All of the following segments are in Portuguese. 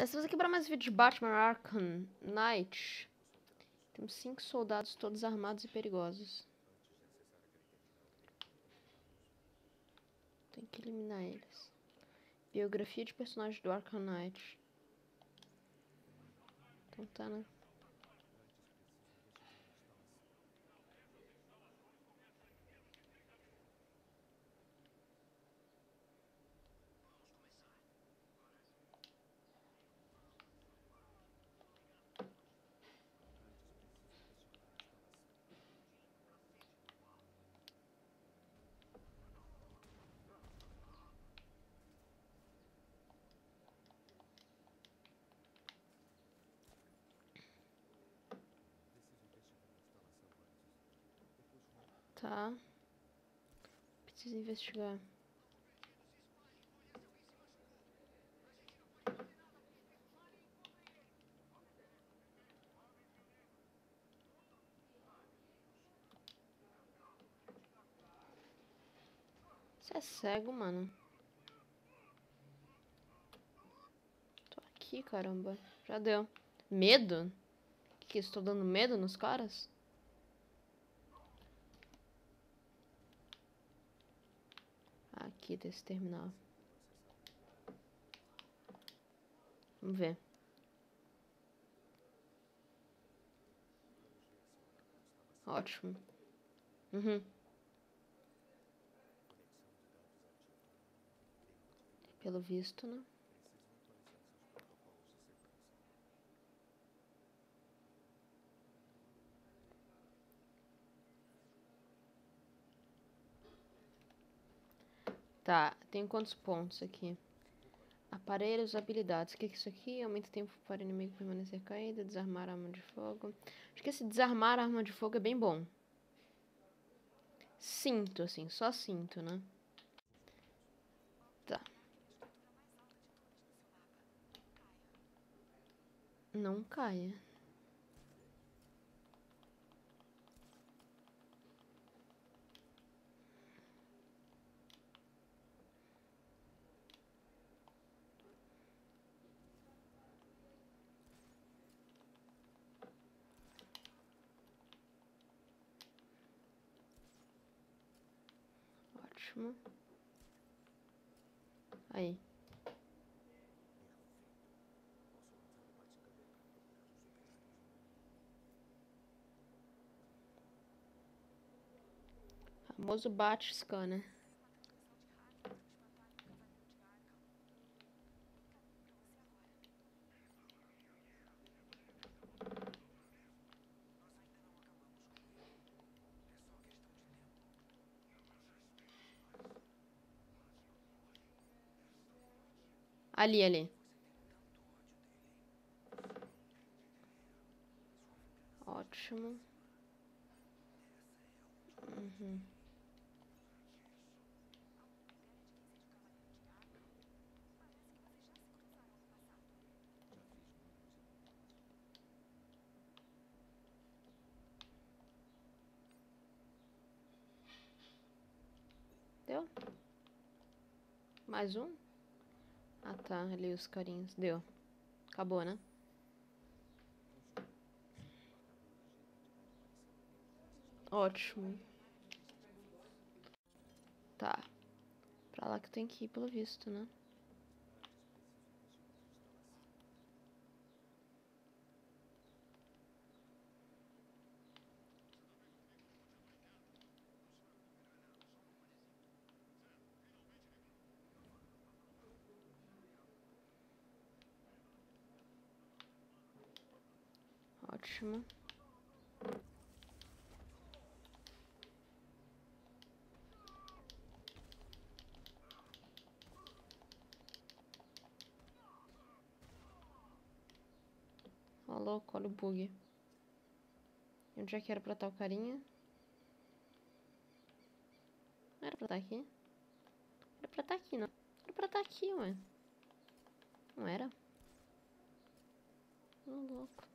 Dessa vez aqui para mais vídeo de Batman Arkham Knight. Temos cinco soldados todos armados e perigosos. Tem que eliminar eles. Biografia de personagem do Arkham Knight. Então tá, né? Tá. Preciso investigar. Você é cego, mano. Tô aqui, caramba. Já deu. Medo? Que que estou dando medo nos caras? Aqui desse terminal. Vamos ver. Ótimo. Uhum. Pelo visto, né? Tá, tem quantos pontos aqui? Aparelhos, habilidades. O que é isso aqui? Aumenta o tempo para o inimigo permanecer caído. Desarmar a arma de fogo. Acho que esse desarmar a arma de fogo é bem bom. Cinto, assim. Só cinto, né? Tá. Não caia. Ótimo. Aí. Famoso bate scanner. Ali, ali. Ótimo. Uhum. Deu? Mais um? Ah tá, ali os carinhos. Deu. Acabou, né? Ótimo. Tá. Pra lá que tem que ir, pelo visto, né? Ótimo. Ó, louco, olha o bug. Onde é que era pra estar o carinha? Não era pra estar aqui? Era pra estar aqui, não. Era pra estar aqui, ué. Não era? Ô, louco.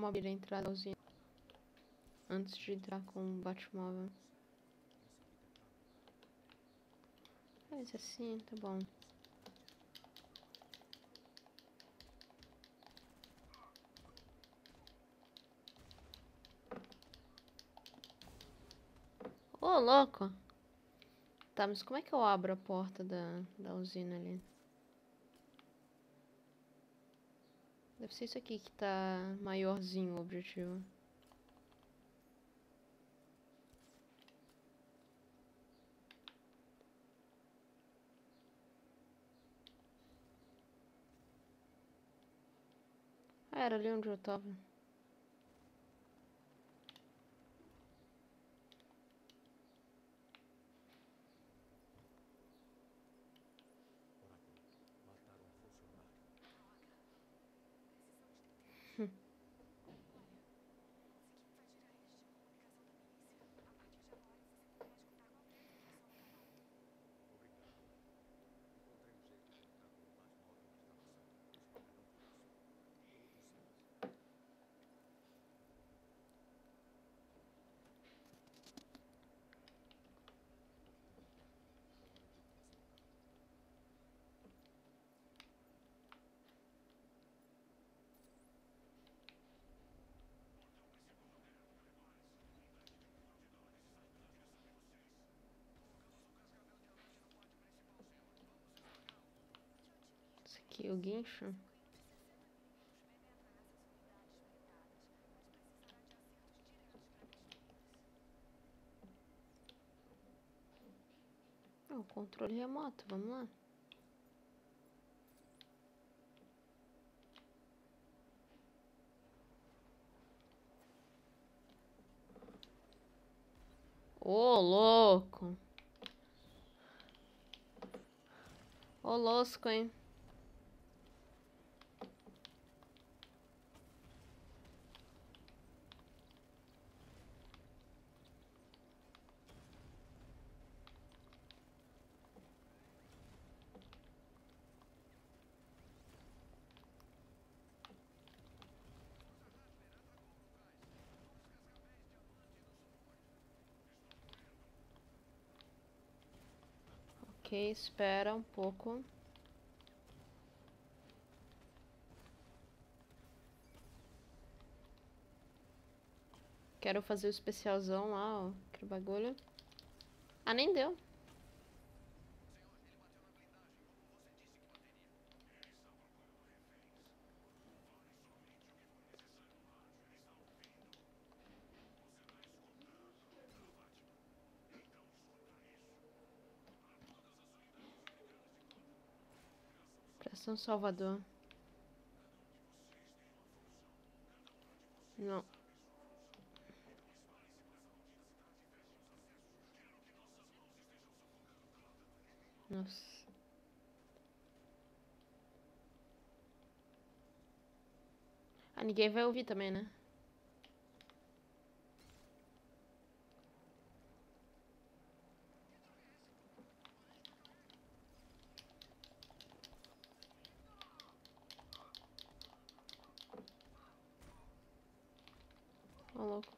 Vamos abrir a entrada da usina. Antes de entrar com o Batmóvel. Faz assim, tá bom. Ô, louco! Tá, mas como é que eu abro a porta da, da usina ali? Deve ser isso aqui que tá maiorzinho o objetivo. Ah, era ali onde eu tava. Esse aqui é o guincho. Ah, o controle remoto, vamos lá. Ô, louco. Ô, louco, hein? Ok, espera um pouco. Quero fazer o especialzão lá, ó. Aquele bagulho. Ah, nem deu. São Salvador. Não. Nossa. Ah, ninguém vai ouvir também, né? Ó, louco.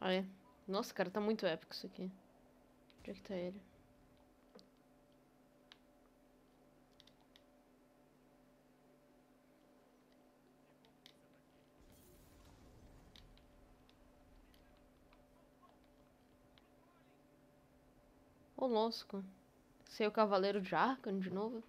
Ah, é. Nossa, cara, tá muito épico isso aqui. Onde é que tá ele? Ô, louco. Sei o Cavaleiro de Arkham de novo?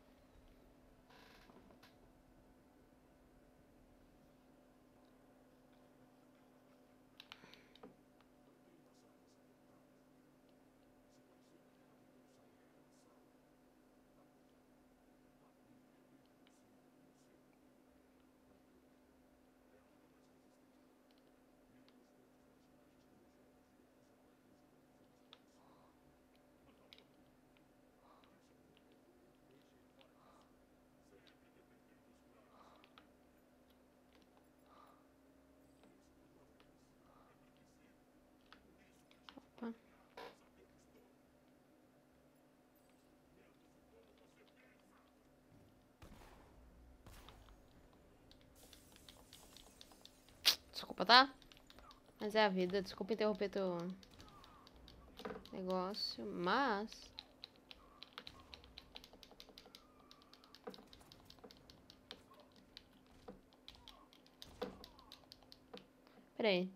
Tá? Mas é a vida. Desculpa interromper teu negócio, mas... Pera aí.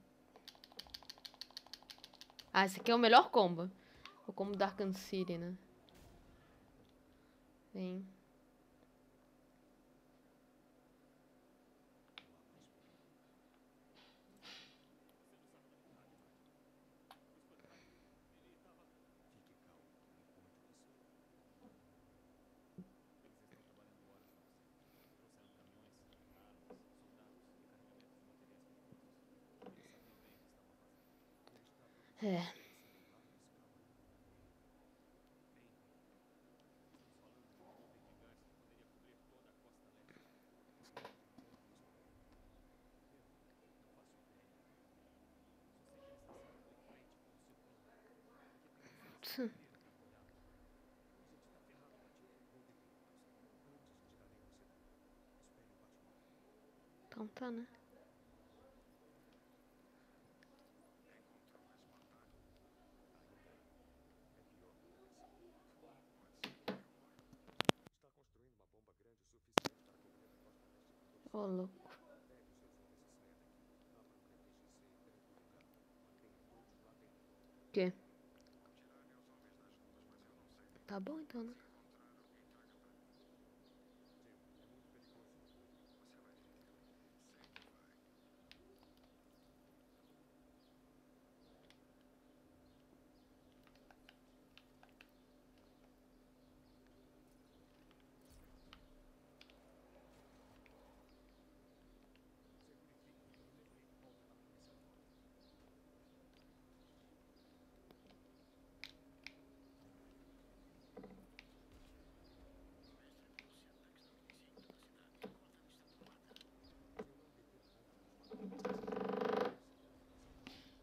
Ah, esse aqui é o melhor combo. O combo da City, né? Vem. É. Então tá, né? Louco. Quê? Tá bom então, né?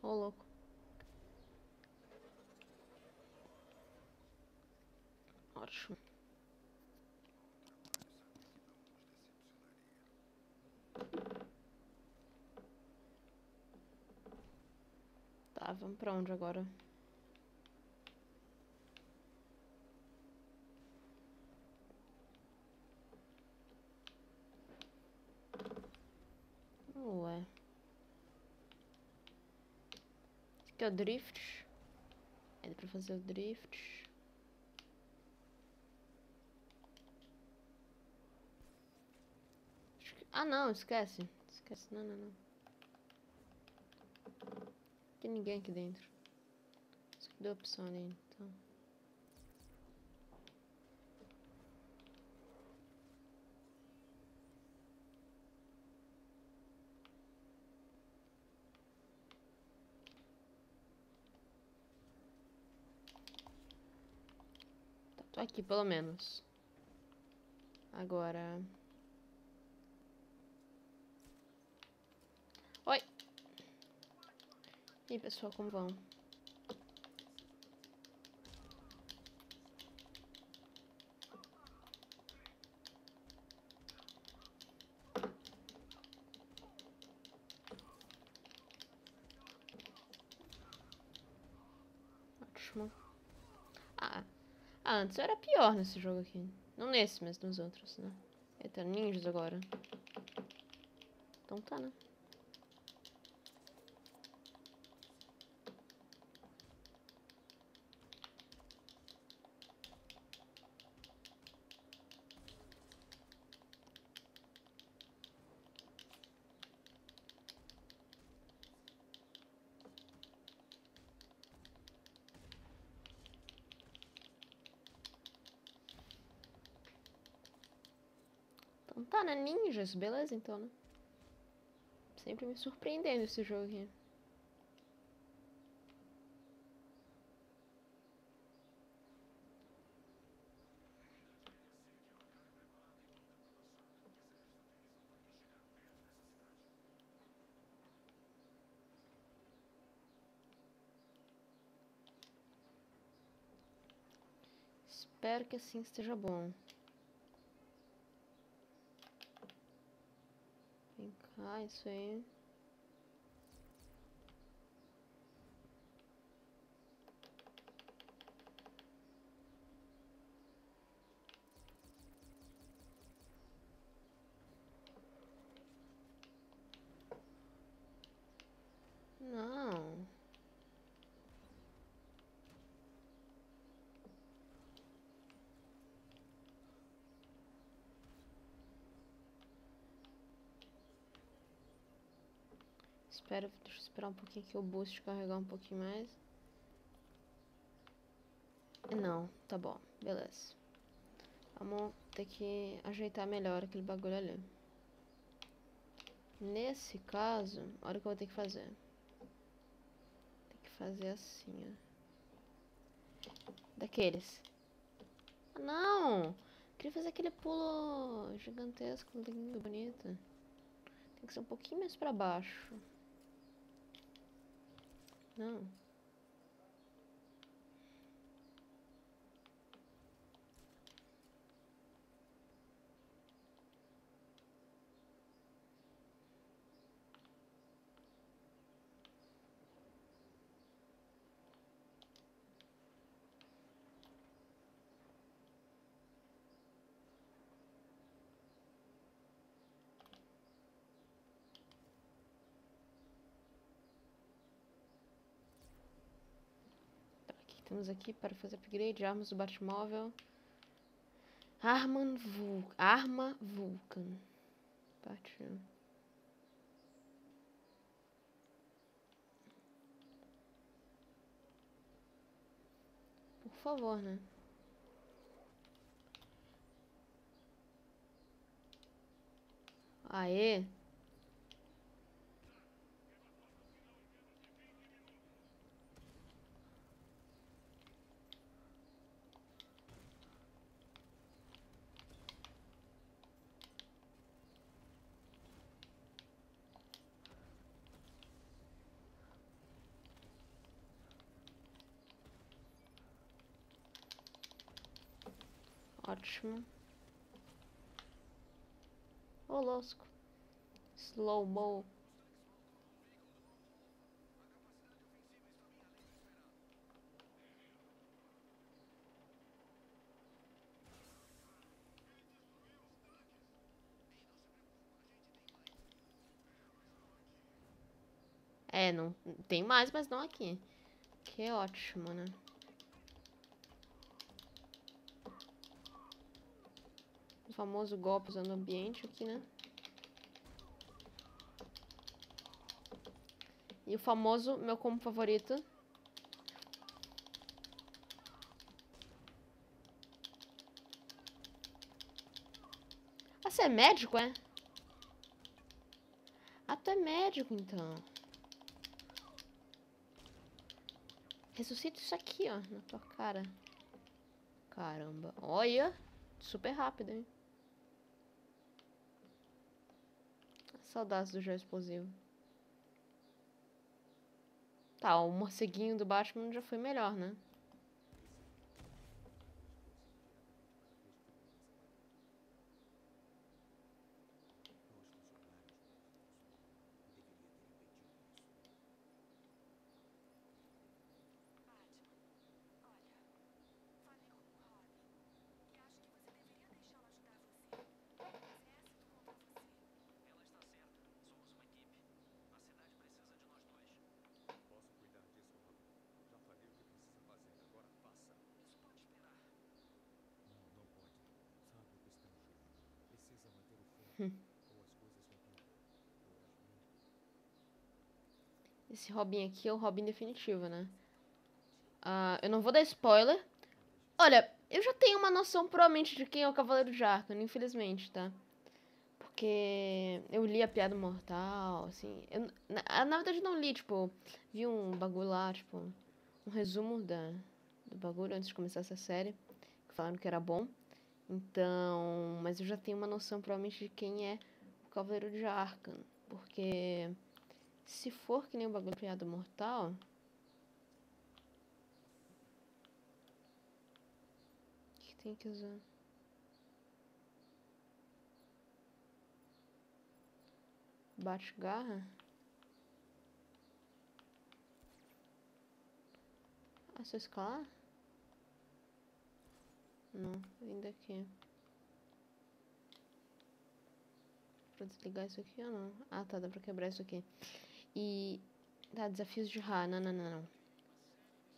Ô, louco. Ótimo. Tá, vamos pra onde agora? Ué. Aqui é o drift. É pra fazer o drift. Que- Ah, não, esquece. Esquece. Não, não, não. Tem ninguém aqui dentro. Só que deu opção ali, então. Tô aqui, pelo menos. Agora. Oi! E aí, pessoal, como vão? Ótimo. Ah, antes era pior nesse jogo aqui. Não nesse, mas nos outros, né? Ninjas agora. Então tá, né? Então tá, né? Ninjas, beleza então, né? Sempre me surpreendendo esse jogo aqui. Espero que assim esteja bom. Vem cá, isso aí. Espera, deixa eu esperar um pouquinho que o boost carregar um pouquinho mais. Não, tá bom, beleza. Vamos ter que ajeitar melhor aquele bagulho ali. Nesse caso, olha o que eu vou ter que fazer. Tem que fazer assim, ó. Daqueles. Ah, não! Queria fazer aquele pulo gigantesco, lindo, bonito. Tem que ser um pouquinho mais pra baixo. Não. Temos aqui para fazer upgrade, armas do Batmóvel. Arman Vul Arma Vulcan. Partiu. Por favor, né? Aê! Ótimo. Ô, louco. Slow mo. É, não tem mais, mas não aqui. Que ótimo, né? Famoso golpe usando ambiente aqui, né? E o famoso meu combo favorito. Ah, você é médico, é? Ah, tu é médico, então. Ressuscita isso aqui, ó, na tua cara. Caramba. Olha, super rápido, hein? Saudades do gel explosivo. Tá, o morceguinho do Batman já foi melhor, né? Esse Robin aqui é o Robin definitivo, né? Uh, eu não vou dar spoiler. Olha, eu já tenho uma noção provavelmente de quem é o Cavaleiro de Arkham, infelizmente, tá? Porque eu li a Piada Mortal, assim... Eu, na, na verdade, não li, tipo... Vi um bagulho lá, tipo... Um resumo da, do bagulho antes de começar essa série. Falaram que era bom. Então... Mas eu já tenho uma noção provavelmente de quem é o Cavaleiro de Arkham. Porque... Se for que nem o bagulho piada mortal. O que, tem que usar? Bate garra? Ah, só escalar? Não, ainda aqui. Pra desligar isso aqui ou não? Ah, tá, dá pra quebrar isso aqui. E. Tá, desafios de Ra. Não, não, não, não.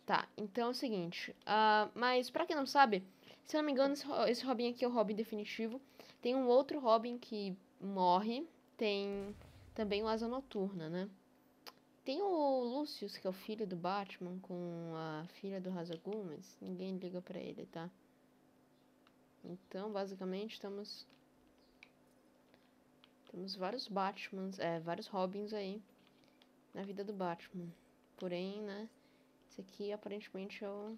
Tá, então é o seguinte. Uh, mas, pra quem não sabe, se eu não me engano, esse, Robin aqui é o Robin definitivo. Tem um outro Robin que morre. Tem também o Asa Noturna, né? Tem o Lucius, que é o filho do Batman, com a filha do Hazagul, mas ninguém liga pra ele, tá? Então, basicamente, estamos... Temos vários Batmans, é, vários Robins aí na vida do Batman. Porém, né, esse aqui aparentemente é o...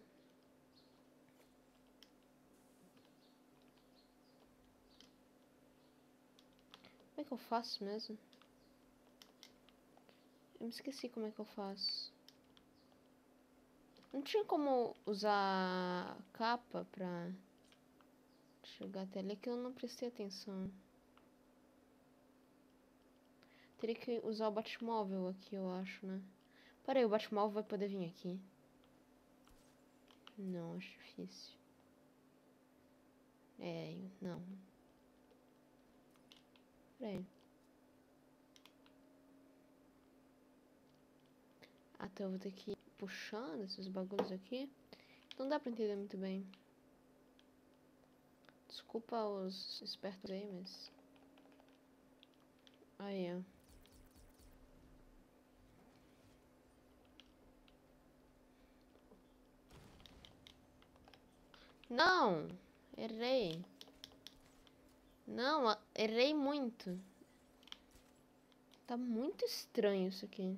Como é que eu faço mesmo? Eu me esqueci como é que eu faço. Não tinha como usar capa pra chegar até ali que eu não prestei atenção. Teria que usar o Batmóvel aqui, eu acho, né? Peraí, o Batmóvel vai poder vir aqui. Não, acho difícil. É, não. Peraí. Até eu vou ter que ir puxando esses bagulhos aqui. Não dá pra entender muito bem. Desculpa os espertos aí, mas... Aí, ó. Não! Errei. Não, errei muito. Tá muito estranho isso aqui.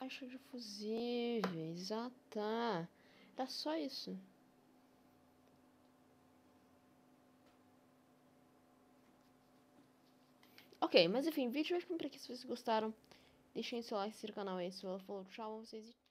Caixa de fusíveis. Ah, tá. Era só isso. Ok, mas enfim, o vídeo vai ficando por aqui. Se vocês gostaram, deixem seu like, se no canal aí. Se ela falou, tchau, vocês e